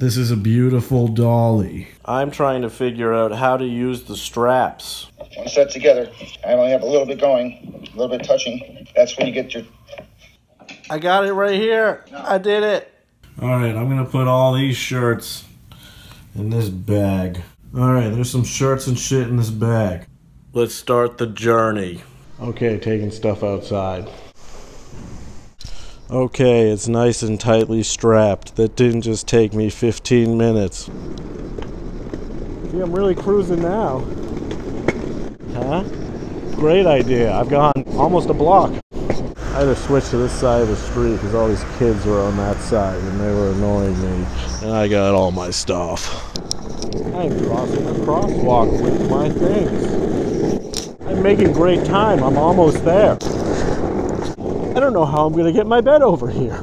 This is a beautiful dolly. I'm trying to figure out how to use the straps. Once that's together, I only have a little bit going, a little bit touching. That's when you get your. I got it right here. I did it. All right, I'm gonna put all these shirts in this bag. All right, there's some shirts and shit in this bag. Let's start the journey. Okay, taking stuff outside. Okay, it's nice and tightly strapped. That didn't just take me 15 minutes. See, I'm really cruising now. Huh? Great idea. I've gone almost a block. I had to switch to this side of the street because all these kids were on that side and they were annoying me. And I got all my stuff. I'm crossing a crosswalk with my things. I'm making great time. I'm almost there. I don't know how I'm going to get my bed over here.